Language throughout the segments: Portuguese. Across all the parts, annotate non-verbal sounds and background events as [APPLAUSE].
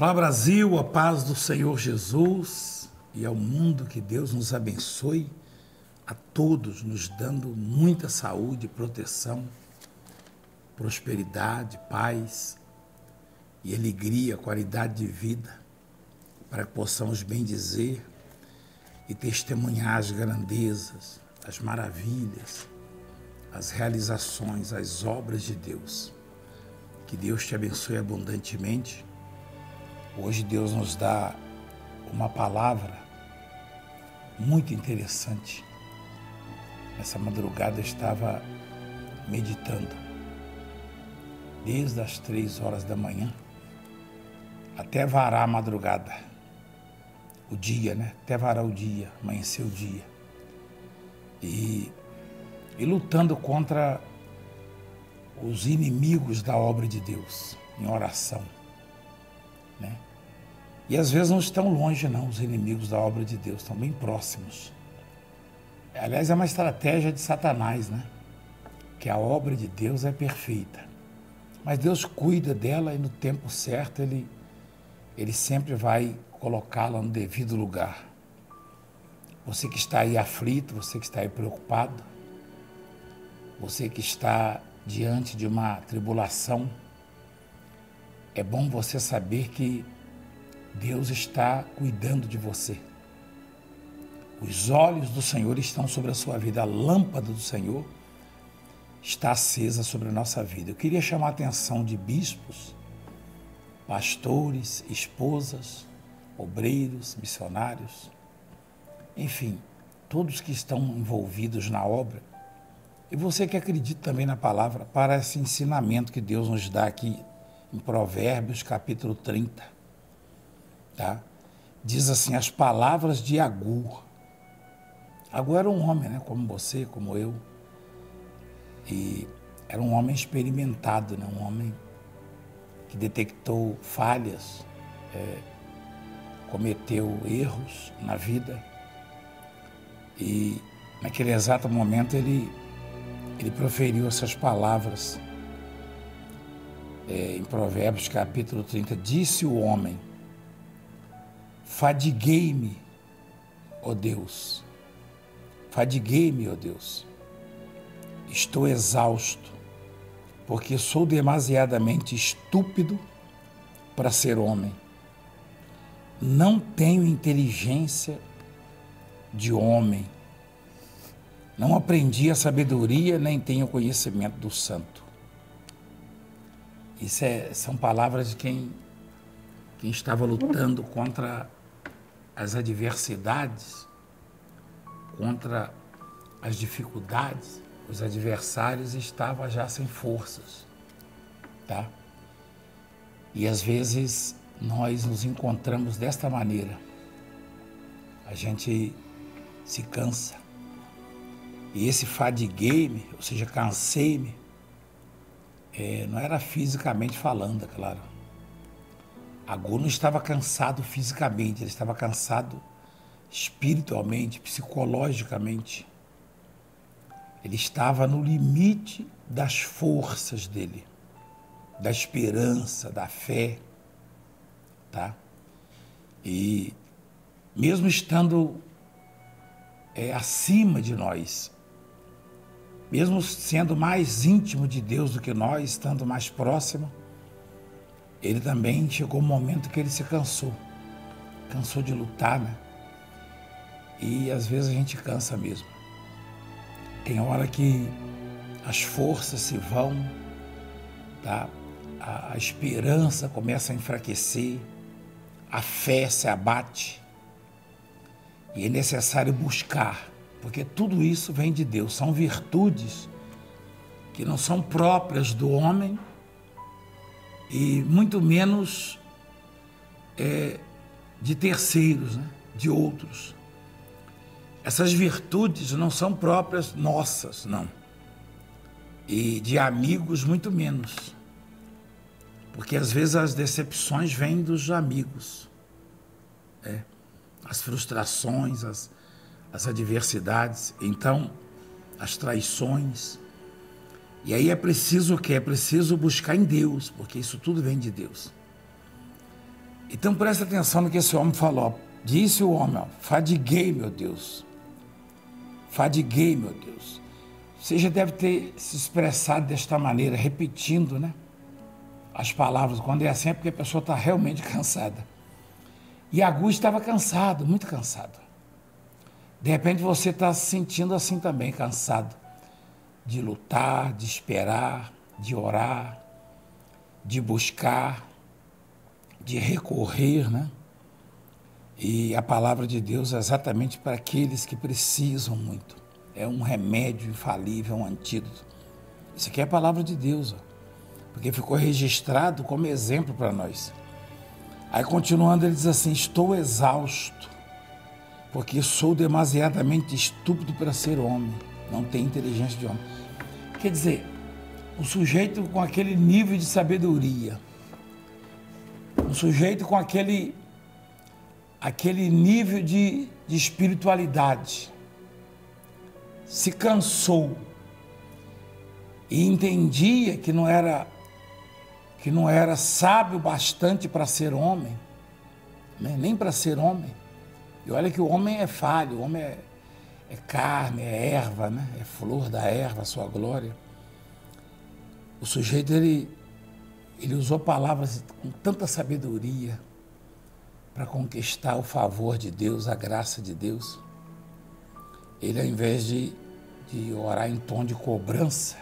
Olá Brasil, a paz do Senhor Jesus e ao mundo que Deus nos abençoe, a todos nos dando muita saúde, proteção, prosperidade, paz e alegria, qualidade de vida, para que possamos bem dizer e testemunhar as grandezas, as maravilhas, as realizações, as obras de Deus. Que Deus te abençoe abundantemente Hoje Deus nos dá uma palavra muito interessante. Essa madrugada eu estava meditando, desde as três horas da manhã até varar a madrugada, o dia, né? Até varar o dia, amanhecer o dia. E, e lutando contra os inimigos da obra de Deus, em oração, né? E às vezes não estão longe, não, os inimigos da obra de Deus, estão bem próximos. Aliás, é uma estratégia de Satanás, né? Que a obra de Deus é perfeita. Mas Deus cuida dela e no tempo certo ele, ele sempre vai colocá-la no devido lugar. Você que está aí aflito, você que está aí preocupado, você que está diante de uma tribulação, é bom você saber que Deus está cuidando de você. Os olhos do Senhor estão sobre a sua vida, a lâmpada do Senhor está acesa sobre a nossa vida. Eu queria chamar a atenção de bispos, pastores, esposas, obreiros, missionários, enfim, todos que estão envolvidos na obra. E você que acredita também na palavra, para esse ensinamento que Deus nos dá aqui em Provérbios, capítulo 30 Tá? Diz assim, as palavras de Agur. Agur era um homem, né? como você, como eu. E era um homem experimentado, né? um homem que detectou falhas, é, cometeu erros na vida. E naquele exato momento ele, ele proferiu essas palavras. É, em Provérbios capítulo 30, disse o homem, Fadiguei-me, ó Deus. Fadiguei-me, ó Deus. Estou exausto, porque sou demasiadamente estúpido para ser homem. Não tenho inteligência de homem. Não aprendi a sabedoria, nem tenho conhecimento do santo. Isso é, são palavras de quem, quem estava lutando contra as adversidades, contra as dificuldades, os adversários estavam já sem forças, tá? E às vezes nós nos encontramos desta maneira. A gente se cansa. E esse fadiguei-me, ou seja, cansei-me, é, não era fisicamente falando, é claro Agor não estava cansado fisicamente, ele estava cansado espiritualmente, psicologicamente. Ele estava no limite das forças dele, da esperança, da fé, tá? E mesmo estando é, acima de nós, mesmo sendo mais íntimo de Deus do que nós, estando mais próximo, ele também chegou um momento que ele se cansou. Cansou de lutar, né? E às vezes a gente cansa mesmo. Tem hora que as forças se vão, tá? a, a esperança começa a enfraquecer, a fé se abate. E é necessário buscar, porque tudo isso vem de Deus. São virtudes que não são próprias do homem, e muito menos é, de terceiros, né? de outros. Essas virtudes não são próprias nossas, não. E de amigos, muito menos. Porque às vezes as decepções vêm dos amigos. É. As frustrações, as, as adversidades. Então, as traições. E aí é preciso o quê? É preciso buscar em Deus, porque isso tudo vem de Deus. Então presta atenção no que esse homem falou. Disse o homem, ó, fadiguei, meu Deus. Fadiguei, meu Deus. Você já deve ter se expressado desta maneira, repetindo, né? As palavras. Quando é assim é porque a pessoa está realmente cansada. E Agu estava cansado, muito cansado. De repente você está se sentindo assim também, cansado de lutar, de esperar, de orar, de buscar, de recorrer, né? E a palavra de Deus é exatamente para aqueles que precisam muito. É um remédio infalível, um antídoto. Isso aqui é a palavra de Deus, ó, porque ficou registrado como exemplo para nós. Aí continuando, ele diz assim: Estou exausto, porque sou demasiadamente estúpido para ser homem, não tenho inteligência de homem. Quer dizer, o sujeito com aquele nível de sabedoria, um sujeito com aquele, aquele nível de, de espiritualidade, se cansou e entendia que não era que não era sábio bastante para ser homem, né? nem para ser homem. E olha que o homem é falho, o homem é, é carne, é erva, né? é flor da erva, a sua glória. O sujeito ele ele usou palavras com tanta sabedoria para conquistar o favor de Deus, a graça de Deus. Ele, ao invés de, de orar em tom de cobrança,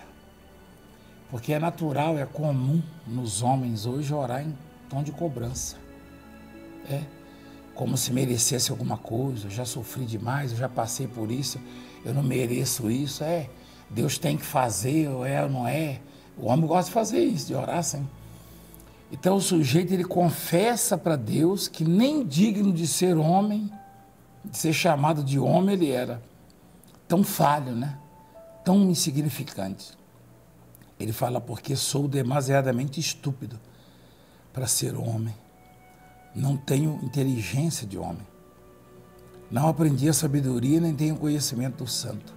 porque é natural, é comum nos homens hoje orar em tom de cobrança. É como se merecesse alguma coisa, eu já sofri demais, eu já passei por isso, eu não mereço isso. É, Deus tem que fazer, ou é ou não é. O homem gosta de fazer isso, de orar assim. Então o sujeito ele confessa para Deus que nem digno de ser homem, de ser chamado de homem ele era. Tão falho, né? Tão insignificante. Ele fala porque sou demasiadamente estúpido para ser homem. Não tenho inteligência de homem. Não aprendi a sabedoria nem tenho conhecimento do santo.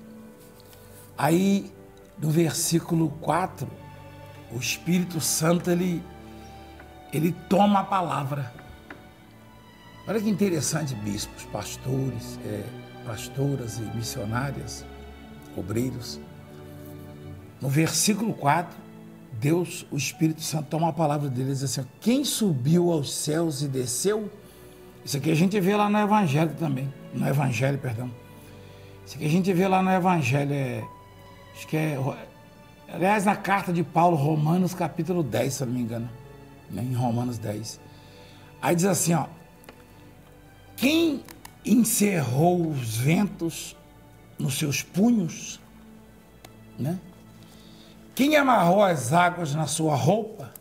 Aí, no versículo 4, o Espírito Santo ele ele toma a palavra. Olha que interessante, bispos, pastores, é, pastoras e missionárias, obreiros. No versículo 4, Deus, o Espírito Santo, toma a palavra dele e diz assim: Quem subiu aos céus e desceu? Isso aqui a gente vê lá no Evangelho também. No Evangelho, perdão. Isso aqui a gente vê lá no Evangelho. É, acho que é. Aliás, na carta de Paulo, Romanos, capítulo 10, se eu não me engano né, em Romanos 10. Aí diz assim, ó, quem encerrou os ventos nos seus punhos, né? Quem amarrou as águas na sua roupa?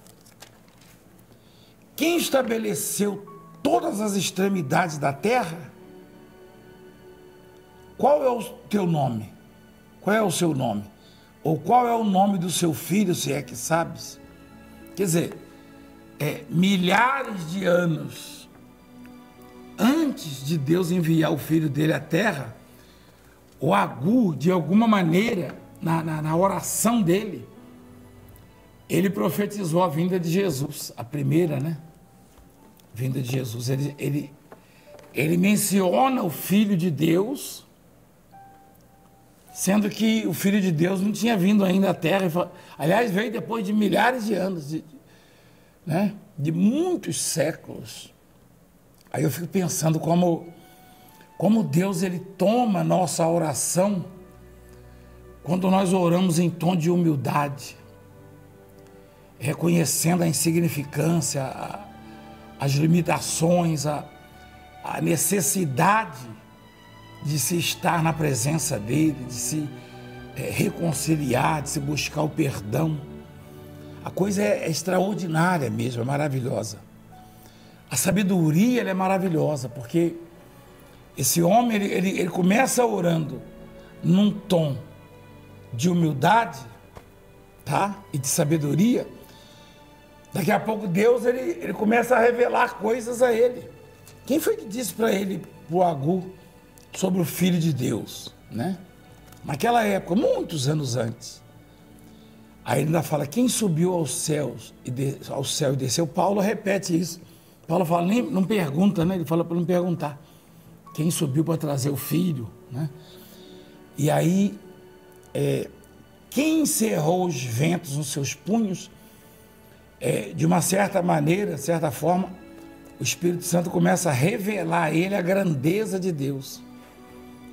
Quem estabeleceu todas as extremidades da terra? Qual é o teu nome? Qual é o seu nome? Ou qual é o nome do seu filho, se é que sabes? Quer dizer, é, milhares de anos antes de Deus enviar o filho dele à terra, o Agu, de alguma maneira, na, na, na oração dele, ele profetizou a vinda de Jesus, a primeira, né? Vinda de Jesus. Ele, ele, ele menciona o Filho de Deus, sendo que o Filho de Deus não tinha vindo ainda à Terra. Aliás, veio depois de milhares de anos de, né, de muitos séculos. Aí eu fico pensando como, como Deus ele toma nossa oração quando nós oramos em tom de humildade, reconhecendo a insignificância, a, as limitações, a, a necessidade de se estar na presença dele, de se é, reconciliar, de se buscar o perdão. A coisa é, é extraordinária mesmo, é maravilhosa. A sabedoria é maravilhosa, porque esse homem ele, ele, ele começa orando num tom de humildade, tá? E de sabedoria. Daqui a pouco Deus ele, ele começa a revelar coisas a ele. Quem foi que disse para ele, o Agu, sobre o Filho de Deus, né? Naquela época, muitos anos antes. Aí ele ainda fala, quem subiu aos céus e de, ao céu e desceu? Paulo repete isso Paulo fala, nem, não pergunta, né? Ele fala para não perguntar. Quem subiu para trazer o filho, né? E aí, é, quem encerrou os ventos nos seus punhos, é, de uma certa maneira, de certa forma, o Espírito Santo começa a revelar a ele a grandeza de Deus,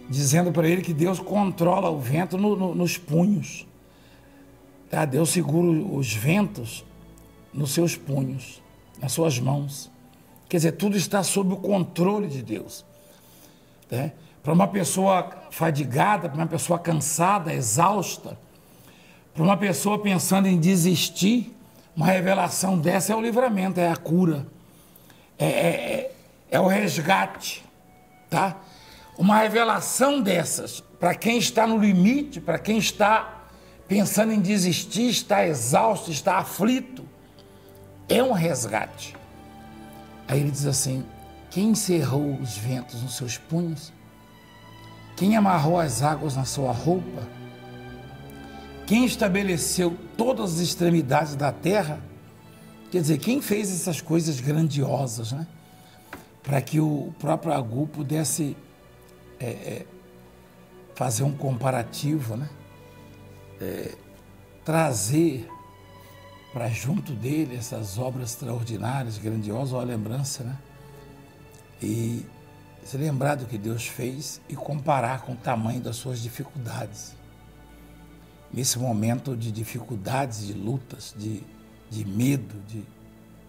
dizendo para ele que Deus controla o vento no, no, nos punhos. Tá? Deus segura os ventos nos seus punhos, nas suas mãos. Quer dizer, tudo está sob o controle de Deus. Né? Para uma pessoa fadigada, para uma pessoa cansada, exausta, para uma pessoa pensando em desistir, uma revelação dessa é o livramento, é a cura, é, é, é, é o resgate, tá? Uma revelação dessas, para quem está no limite, para quem está pensando em desistir, está exausto, está aflito, é um resgate. Aí ele diz assim: quem encerrou os ventos nos seus punhos? Quem amarrou as águas na sua roupa? Quem estabeleceu todas as extremidades da terra? Quer dizer, quem fez essas coisas grandiosas, né? Para que o próprio Agu pudesse é, é, fazer um comparativo, né? É, trazer para junto dele essas obras extraordinárias, grandiosas, uma lembrança, né? E se lembrar do que Deus fez e comparar com o tamanho das suas dificuldades. Nesse momento de dificuldades, de lutas, de, de medo, de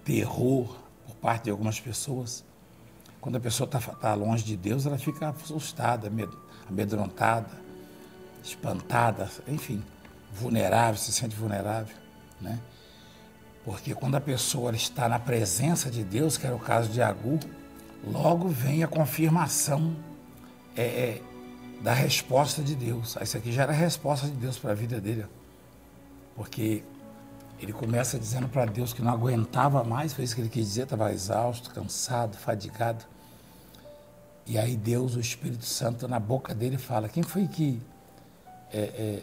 terror por parte de algumas pessoas, quando a pessoa está tá longe de Deus, ela fica assustada, amedrontada, espantada, enfim, vulnerável, se sente vulnerável, né? Porque quando a pessoa está na presença de Deus, que era o caso de Agu, logo vem a confirmação é, é, da resposta de Deus. Isso aqui já era a resposta de Deus para a vida dele. Porque ele começa dizendo para Deus que não aguentava mais, foi isso que ele quis dizer, estava exausto, cansado, fadigado. E aí Deus, o Espírito Santo, na boca dele fala, quem foi que é, é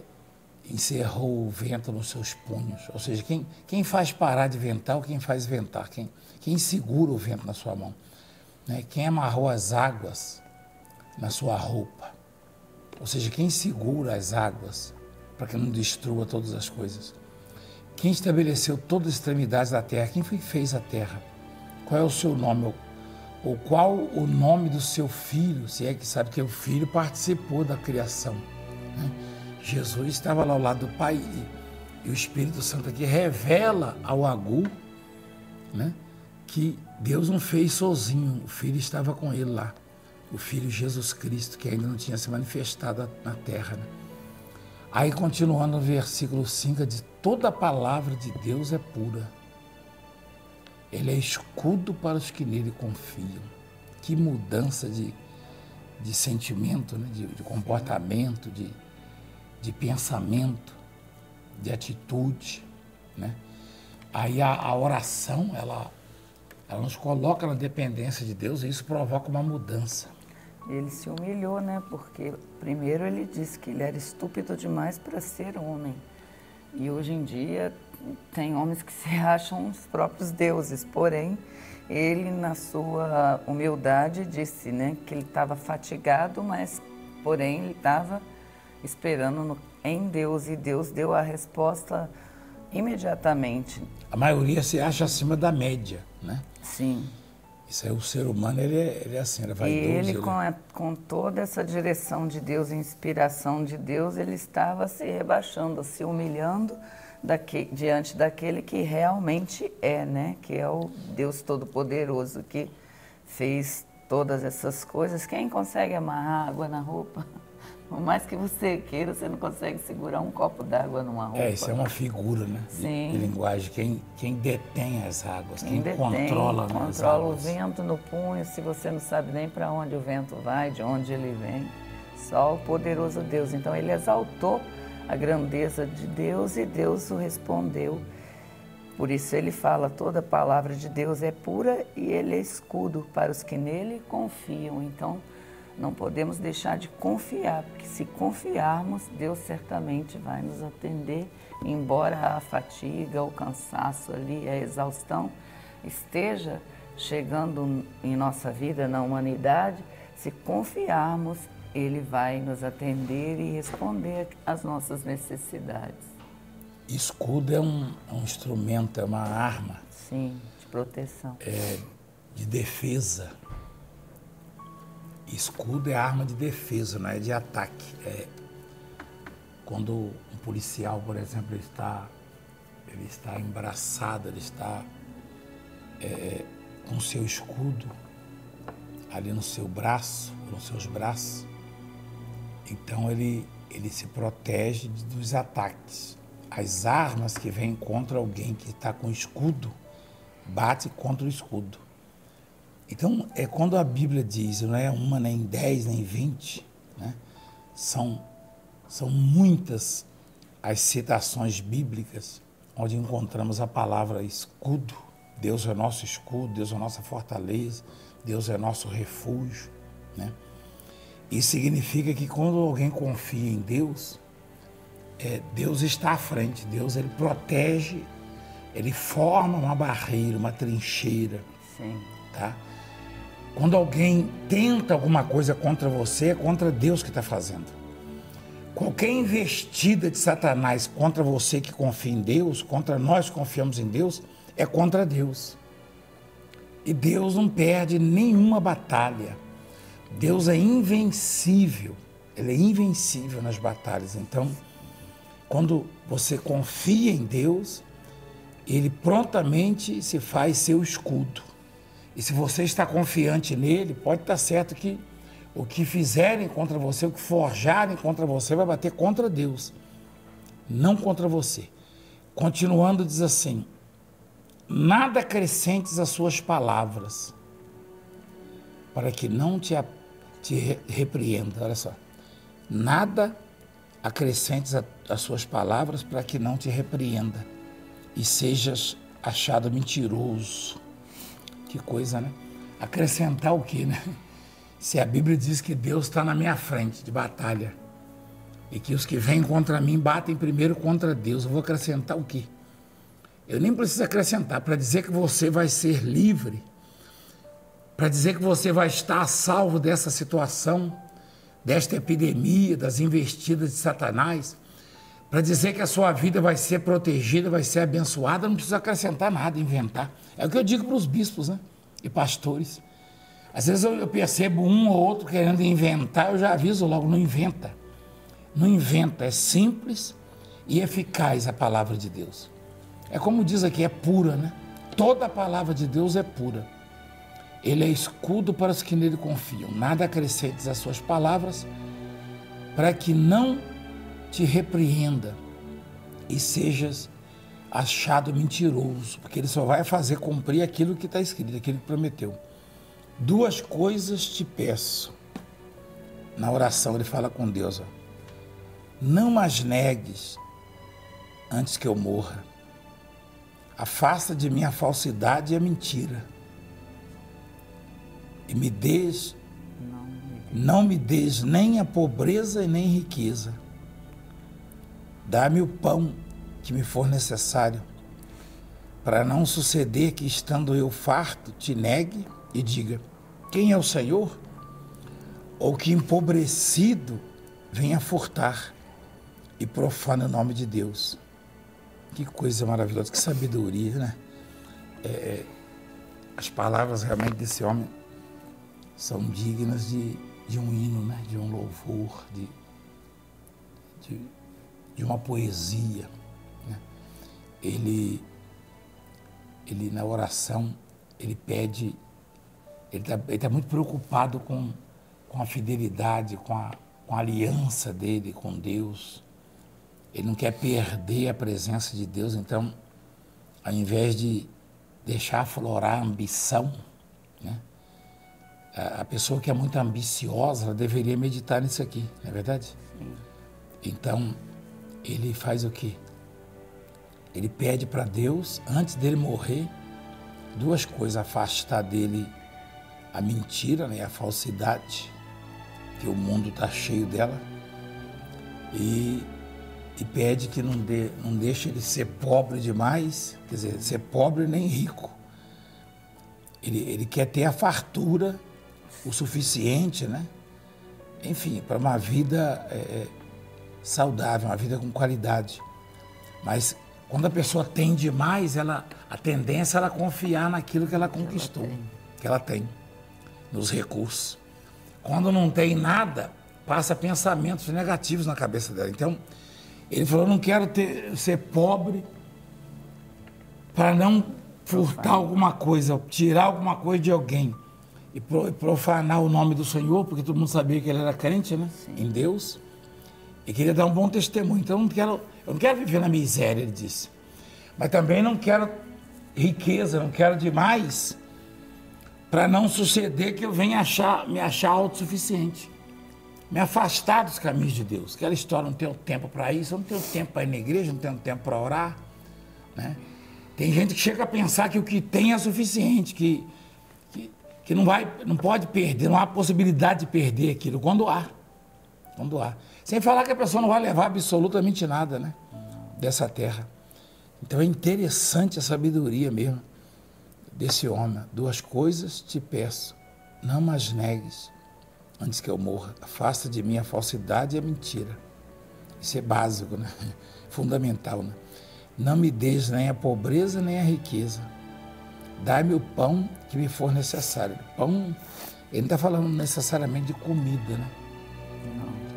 encerrou o vento nos seus punhos. Ou seja, quem, quem faz parar de ventar ou quem faz ventar? Quem, quem segura o vento na sua mão? Né? Quem amarrou as águas na sua roupa? Ou seja, quem segura as águas para que não destrua todas as coisas? Quem estabeleceu todas as extremidades da terra? Quem fez a terra? Qual é o seu nome? Ou, qual o nome do seu filho? Se é que sabe que o filho participou da criação. Né? Jesus estava lá ao lado do Pai e, e o Espírito Santo aqui revela ao Agu né, que Deus não fez sozinho, o Filho estava com ele lá. O Filho Jesus Cristo, que ainda não tinha se manifestado na terra. Né? Aí, continuando no versículo 5, diz: toda a palavra de Deus é pura. Ele é escudo para os que nele confiam. Que mudança de, de sentimento, né? de, de comportamento, de, de pensamento, de atitude, né? Aí a, a oração, ela, ela nos coloca na dependência de Deus e isso provoca uma mudança. Ele se humilhou, né? Porque primeiro ele disse que ele era estúpido demais para ser homem. E hoje em dia tem homens que se [LAUGHS] acham os próprios deuses, porém ele na sua humildade disse, né, que ele estava fatigado, mas porém ele estava esperando no, em Deus e Deus deu a resposta imediatamente. A maioria se acha acima da média, né? Sim. Isso aí, o ser humano, ele é, ele é assim, ele vai E ele, ele... Com, a, com toda essa direção de Deus, inspiração de Deus, ele estava se rebaixando, se humilhando daque, diante daquele que realmente é, né? Que é o Deus Todo-Poderoso, que fez todas essas coisas. Quem consegue amarrar água na roupa? Por mais que você queira, você não consegue segurar um copo d'água numa roupa. É, isso é uma figura, né? Sim. De, de linguagem. Quem, quem detém as águas, quem, quem detém, controla controla as águas. o vento no punho, se você não sabe nem para onde o vento vai, de onde ele vem. Só o poderoso Deus. Então ele exaltou a grandeza de Deus e Deus o respondeu. Por isso ele fala: toda palavra de Deus é pura e ele é escudo para os que nele confiam. Então, não podemos deixar de confiar, porque se confiarmos, Deus certamente vai nos atender, embora a fatiga, o cansaço ali, a exaustão esteja chegando em nossa vida, na humanidade, se confiarmos, Ele vai nos atender e responder às nossas necessidades. Escudo é um, é um instrumento, é uma arma. Sim, de proteção. É, de defesa. Escudo é arma de defesa, não é de ataque. É quando um policial, por exemplo, está ele está embraçado, ele está é, com seu escudo ali no seu braço, nos seus braços. Então ele, ele se protege dos ataques. As armas que vêm contra alguém que está com escudo, bate contra o escudo. Então, é quando a Bíblia diz, não é uma, nem dez, nem vinte, né? são, são muitas as citações bíblicas onde encontramos a palavra escudo. Deus é nosso escudo, Deus é nossa fortaleza, Deus é nosso refúgio. Né? Isso significa que quando alguém confia em Deus, é, Deus está à frente, Deus ele protege, ele forma uma barreira, uma trincheira. Sim. Tá? Quando alguém tenta alguma coisa contra você, é contra Deus que está fazendo. Qualquer investida de Satanás contra você que confia em Deus, contra nós que confiamos em Deus, é contra Deus. E Deus não perde nenhuma batalha. Deus é invencível. Ele é invencível nas batalhas. Então, quando você confia em Deus, ele prontamente se faz seu escudo. E se você está confiante nele, pode estar certo que o que fizerem contra você, o que forjarem contra você, vai bater contra Deus, não contra você. Continuando, diz assim: nada acrescentes às suas palavras, para que não te, te repreenda. Olha só. Nada acrescentes às suas palavras, para que não te repreenda e sejas achado mentiroso que coisa, né? Acrescentar o quê, né? Se a Bíblia diz que Deus está na minha frente de batalha e que os que vêm contra mim batem primeiro contra Deus, eu vou acrescentar o quê? Eu nem preciso acrescentar para dizer que você vai ser livre, para dizer que você vai estar salvo dessa situação, desta epidemia, das investidas de Satanás, para dizer que a sua vida vai ser protegida, vai ser abençoada, não precisa acrescentar nada, inventar. É o que eu digo para os bispos né? e pastores. Às vezes eu percebo um ou outro querendo inventar, eu já aviso logo, não inventa. Não inventa, é simples e eficaz a palavra de Deus. É como diz aqui, é pura, né? Toda a palavra de Deus é pura. Ele é escudo para os que nele confiam. Nada acrescentes às suas palavras, para que não te repreenda e sejas achado mentiroso, porque ele só vai fazer cumprir aquilo que está escrito, aquilo que prometeu. Duas coisas te peço. Na oração ele fala com Deus: ó, não mais negues antes que eu morra. Afasta de mim a falsidade e a mentira. E me des, não me des nem a pobreza e nem riqueza. Dá-me o pão que me for necessário, para não suceder que, estando eu farto, te negue e diga: Quem é o Senhor? Ou que empobrecido venha furtar e profane o nome de Deus. Que coisa maravilhosa, que sabedoria, né? É, é as palavras realmente desse homem são dignas de, de um hino, né? de um louvor, de, de, de uma poesia ele, ele na oração, ele pede, ele está tá muito preocupado com, com a fidelidade, com a, com a aliança dele com Deus. Ele não quer perder a presença de Deus, então, ao invés de deixar aflorar a ambição, né? a pessoa que é muito ambiciosa deveria meditar nisso aqui, não é verdade? Sim. Então, ele faz o quê? Ele pede para Deus, antes dele morrer, duas coisas: afastar dele a mentira, né, a falsidade, que o mundo está cheio dela, e, e pede que não, dê, não deixe ele ser pobre demais, quer dizer, ser pobre nem rico, ele, ele quer ter a fartura o suficiente, né? Enfim, para uma vida é, é, saudável, uma vida com qualidade. Mas quando a pessoa tem demais, ela, a tendência é ela confiar naquilo que ela conquistou, que ela tem, nos recursos. Quando não tem nada, passa pensamentos negativos na cabeça dela. Então, ele falou: não quero ter, ser pobre para não furtar alguma coisa, tirar alguma coisa de alguém e profanar o nome do Senhor, porque todo mundo sabia que ele era crente, né? Sim. Em Deus. E queria dar um bom testemunho. Então, eu não quero, eu não quero viver na miséria, ele disse. Mas também não quero riqueza, não quero demais para não suceder que eu venha achar, me achar autossuficiente. Me afastar dos caminhos de Deus. Aquela história, não tenho tempo para isso, eu não tenho tempo para ir na igreja, não tenho tempo para orar. Né? Tem gente que chega a pensar que o que tem é suficiente, que, que, que não, vai, não pode perder, não há possibilidade de perder aquilo, quando há. Quando há. Sem falar que a pessoa não vai levar absolutamente nada né, dessa terra. Então é interessante a sabedoria mesmo desse homem. Duas coisas te peço, não as negues antes que eu morra. Afasta de mim a falsidade e a mentira. Isso é básico, né? [LAUGHS] fundamental. Né? Não me des nem a pobreza nem a riqueza. Dai-me o pão que me for necessário. Pão, ele não está falando necessariamente de comida, né?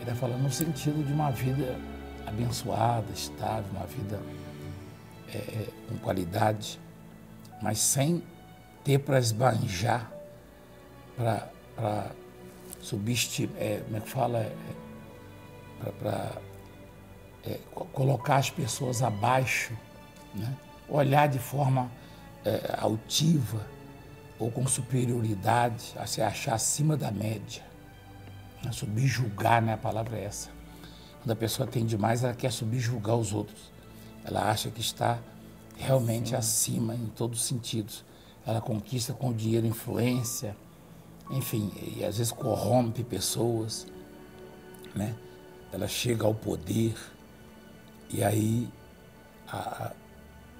Ele está falando no sentido de uma vida abençoada, estável, uma vida é, é com qualidade, mas sem ter para esbanjar, para subestimar, é, como é que fala? É, para é, colocar as pessoas abaixo, né? olhar de forma é, altiva ou com superioridade, a se achar acima da média. Né? Subjugar, né? a palavra é essa. Quando a pessoa tem demais, ela quer subjugar os outros. Ela acha que está realmente Sim. acima em todos os sentidos. Ela conquista com o dinheiro influência, enfim, e às vezes corrompe pessoas, né? Ela chega ao poder e aí a,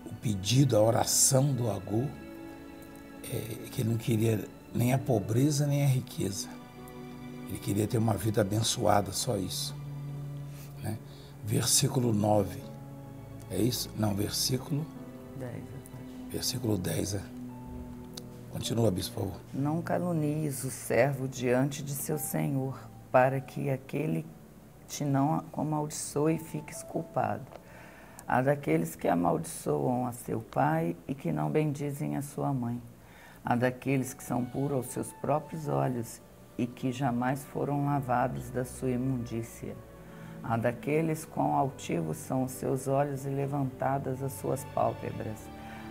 o pedido, a oração do Agô é que ele não queria nem a pobreza nem a riqueza. Ele queria ter uma vida abençoada, só isso. Né? Versículo 9. É isso? Não, versículo 10. Versículo 10. É. Continua, bispo, por favor. Não calunies o servo diante de seu senhor, para que aquele te não amaldiçoe e fiques culpado. Há daqueles que amaldiçoam a seu pai e que não bendizem a sua mãe. Há daqueles que são puros aos seus próprios olhos e que jamais foram lavados da sua imundícia. Há daqueles quão altivos são os seus olhos e levantadas as suas pálpebras.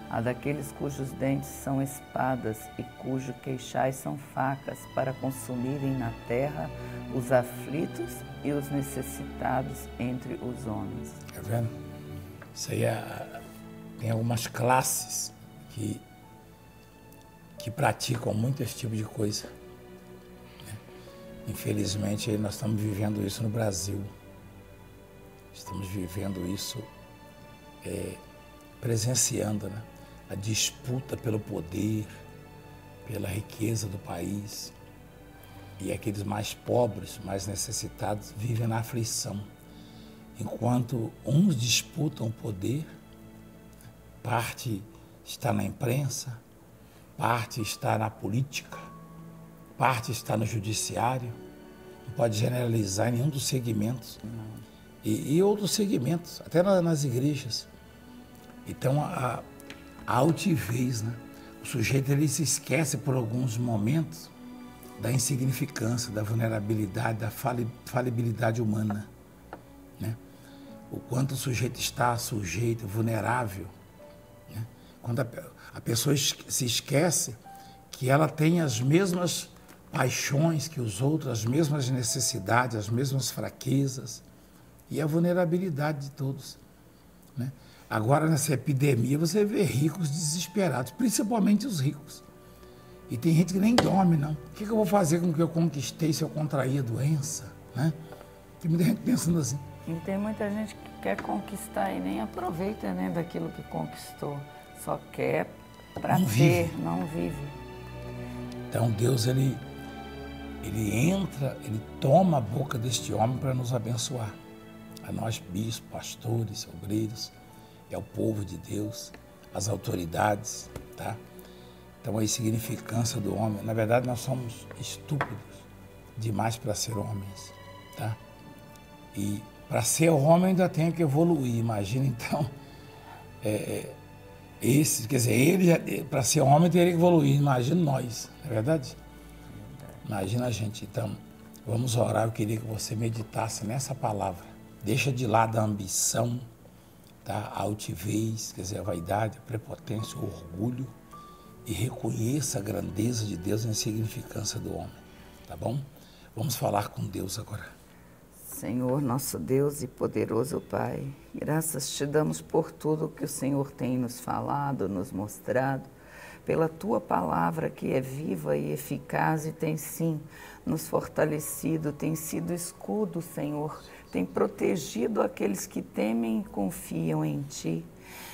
Há daqueles cujos dentes são espadas e cujo queixais são facas para consumirem na terra os aflitos e os necessitados entre os homens. Tá vendo? Isso aí é, tem algumas classes que, que praticam muito esse tipo de coisa. Infelizmente, nós estamos vivendo isso no Brasil. Estamos vivendo isso, é, presenciando né? a disputa pelo poder, pela riqueza do país. E aqueles mais pobres, mais necessitados, vivem na aflição. Enquanto uns disputam o poder, parte está na imprensa, parte está na política, parte está no judiciário, não pode generalizar em nenhum dos segmentos. E, e, outros segmentos, até nas igrejas. Então, a, a altivez, né? O sujeito ele se esquece por alguns momentos da insignificância, da vulnerabilidade, da falibilidade humana. Né? O quanto o sujeito está sujeito, vulnerável. Né? Quando a, a pessoa se esquece que ela tem as mesmas paixões que os outros, as mesmas necessidades, as mesmas fraquezas e a vulnerabilidade de todos. Né? Agora, nessa epidemia, você vê ricos desesperados, principalmente os ricos. E tem gente que nem dorme, não. O que, eu vou fazer com o que eu conquistei se eu contrair a doença? Né? Tem muita gente pensando assim. E tem muita gente que quer conquistar e nem aproveita né, daquilo que conquistou. Só quer para ter, vive. não vive. Então Deus ele ele entra, ele toma a boca deste homem para nos abençoar. A nós bispos, pastores, obreiros, e ao povo de Deus, as autoridades, tá? Então a insignificância do homem, na verdade nós somos estúpidos demais para ser homens, tá? E para ser homem ainda tenho que evoluir, imagina então é, é esse, quer dizer, ele para ser homem teria que evoluir, imagina nós, não é verdade? Imagina a gente. Então, vamos orar. Eu queria que você meditasse nessa palavra. Deixa de lado a ambição, tá? a altivez, quer dizer, a vaidade, a prepotência, o orgulho e reconheça a grandeza de Deus e a insignificância do homem. Tá bom? Vamos falar com Deus agora. Senhor, nosso Deus e poderoso Pai, graças te damos por tudo que o Senhor tem nos falado, nos mostrado pela tua palavra que é viva e eficaz e tem sim nos fortalecido, tem sido escudo, Senhor, tem protegido aqueles que temem e confiam em ti.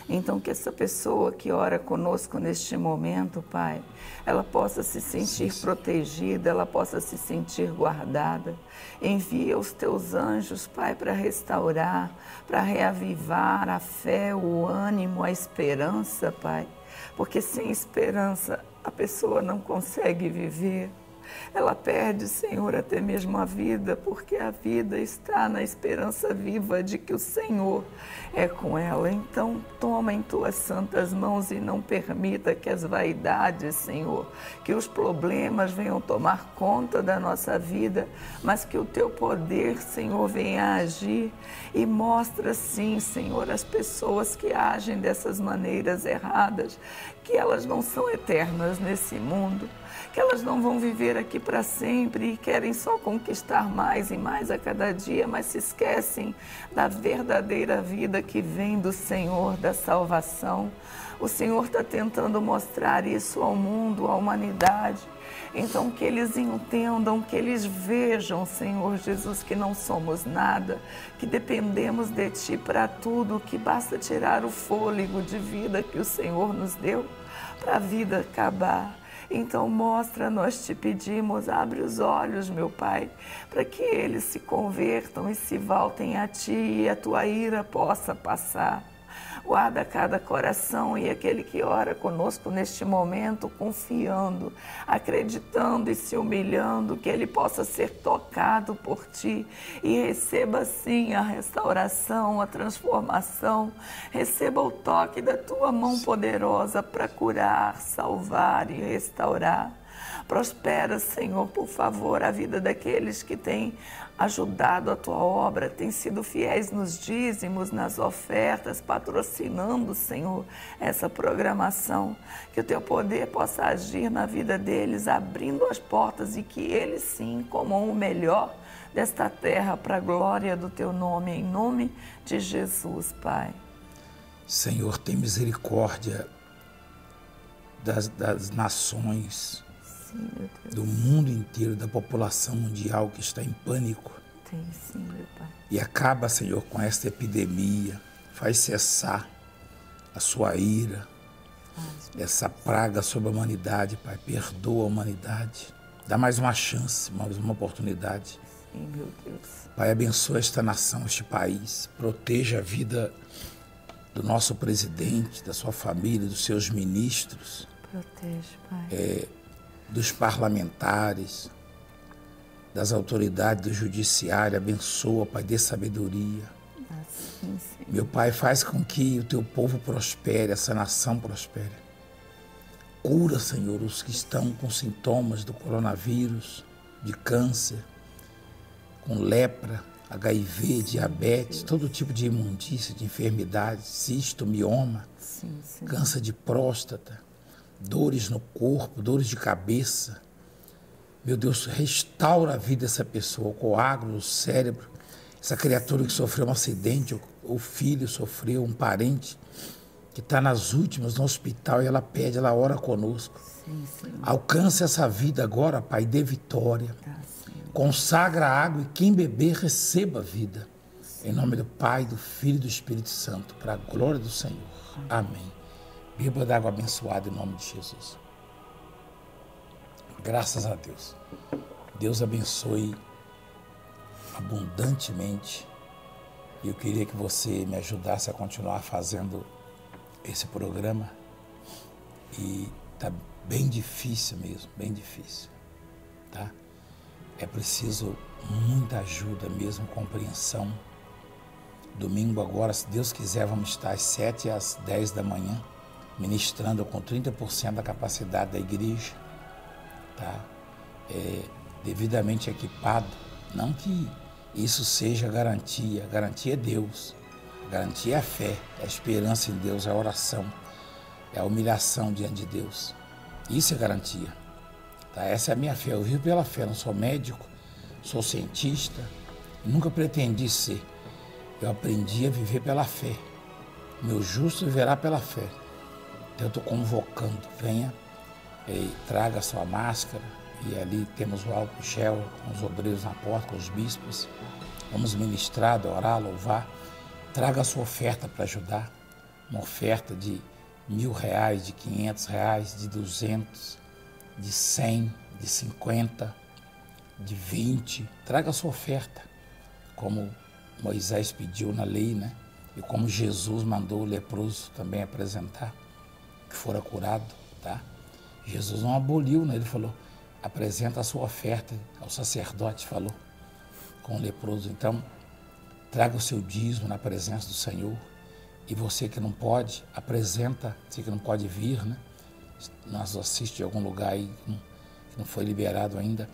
Então, que essa pessoa que ora conosco neste momento, Pai, ela possa se sentir protegida, ela possa se sentir guardada. Envia os teus anjos, Pai, para restaurar, para reavivar a fé, o ânimo, a esperança, Pai porque sem esperança a pessoa não consegue viver. Ela perde, Senhor, até mesmo a vida, porque a vida está na esperança viva de que o Senhor é com ela. Então, toma em tuas santas mãos e não permita que as vaidades, Senhor, que os problemas venham tomar conta da nossa vida, mas que o teu poder, Senhor, venha agir e mostra, sim, Senhor, as pessoas que agem dessas maneiras erradas, que elas não são eternas nesse mundo que elas não vão viver aqui para sempre e querem só conquistar mais e mais a cada dia, mas se esquecem da verdadeira vida que vem do Senhor, da salvação. O Senhor está tentando mostrar isso ao mundo, à humanidade. Então, que eles entendam, que eles vejam, Senhor Jesus, que não somos nada, que dependemos de Ti para tudo, que basta tirar o fôlego de vida que o Senhor nos deu para a vida acabar. Então mostra, nós te pedimos, abre os olhos, meu Pai, para que eles se convertam e se voltem a Ti e a Tua ira possa passar. Guarda cada coração e aquele que ora conosco neste momento, confiando, acreditando e se humilhando, que ele possa ser tocado por ti e receba sim a restauração, a transformação, receba o toque da tua mão poderosa para curar, salvar e restaurar. Prospera, Senhor, por favor, a vida daqueles que têm ajudado a tua obra, têm sido fiéis nos dízimos, nas ofertas, patrocinando, Senhor, essa programação. Que o teu poder possa agir na vida deles, abrindo as portas e que eles sim comam o melhor desta terra para a glória do teu nome, em nome de Jesus, Pai. Senhor, tem misericórdia das, das nações do mundo inteiro, da população mundial que está em pânico. Tem sim, meu Pai. E acaba, Senhor, com esta epidemia. Faz cessar a sua ira, essa praga sobre a humanidade, Pai. Perdoa a humanidade. Dá mais uma chance, mais uma oportunidade. Sim, meu Deus. Pai, abençoa esta nação, este país. Proteja a vida do nosso presidente, da sua família, dos seus ministros. Protege, Pai. É, dos parlamentares, das autoridades do judiciário, abençoa, Pai, dê sabedoria. Assim, Meu Pai, faz com que o teu povo prospere, essa nação prospere. Cura, Senhor, os que estão com sintomas do coronavírus, de câncer, com lepra, HIV, diabetes, todo tipo de imundícia, de enfermidade, cisto, mioma, sim, sim. câncer de próstata dores no corpo, dores de cabeça. Meu Deus, restaura a vida dessa pessoa, coágulo no cérebro. Essa criatura que sofreu um acidente, o filho sofreu, um parente que está nas últimas no hospital e ela pede, ela ora conosco. Sim, Alcança essa vida agora, Pai, dê vitória. Tá, Consagra a água e quem beber receba a vida. Sim. Em nome do Pai, do Filho e do Espírito Santo, para a glória do Senhor. Amém. Beba d'água abençoada em nome de Jesus. Graças a Deus. Deus abençoe abundantemente. E eu queria que você me ajudasse a continuar fazendo esse programa. E tá bem difícil mesmo, bem difícil, tá? É preciso muita ajuda mesmo, compreensão. Domingo agora, se Deus quiser, vamos estar às 7 às 10 da manhã, ministrando com 30% da capacidade da igreja, tá? É, devidamente equipado. Não que isso seja garantia, garantia é Deus, garantia é a fé, é a esperança em Deus, é a oração, é a humilhação diante de Deus. Isso é garantia. Tá? Essa é a minha fé. Eu vivo pela fé. Não sou médico, sou cientista. Nunca pretendi ser. Eu aprendi a viver pela fé. Meu justo viverá pela fé. Eu estou convocando. Venha e traga sua máscara. E ali temos o álcool gel com os obreiros na porta, com os bispos. Vamos ministrar, adorar, louvar. Traga a sua oferta para ajudar. Uma oferta de mil reais, de quinhentos reais, de duzentos, de cem, de cinquenta, de vinte. Traga a sua oferta, como Moisés pediu na lei, né? E como Jesus mandou o leproso também apresentar, que fora curado, tá? Jesus não aboliu, né? Ele falou, apresenta a sua oferta ao sacerdote, falou com o leproso. Então, traga o seu dízimo na presença do Senhor e você que não pode, apresenta, você que não pode vir, né? Nós assiste em algum lugar aí que não foi liberado ainda.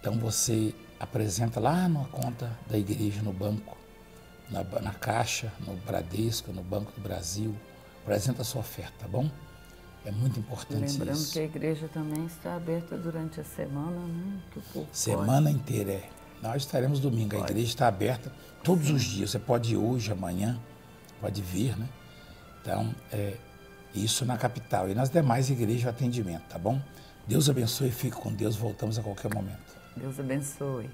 Então você apresenta lá na conta da igreja, no banco, na, na caixa, no Bradesco, no Banco do Brasil. Apresenta a sua oferta, tá bom? É muito importante Lembrando isso. que a igreja também está aberta durante a semana, né? Semana pode. inteira, é. Nós estaremos domingo. Pode. A igreja está aberta todos os dias. Você pode ir hoje, amanhã pode vir, né? Então, é isso na capital. E nas demais igrejas, o atendimento, tá bom? Deus abençoe, fique com Deus. Voltamos a qualquer momento. Deus abençoe.